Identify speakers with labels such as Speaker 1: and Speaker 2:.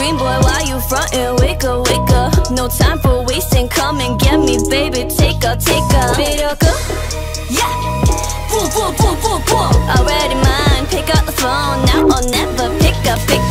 Speaker 1: Dream boy, why you frontin'? Wake up, wake up. No time for wasting, come and get me, baby. Take a, take a.
Speaker 2: 매력은 Yeah. Boom, boom, boom, boom, boom
Speaker 1: Already mine, pick up the phone. Now or never, pick up, pick up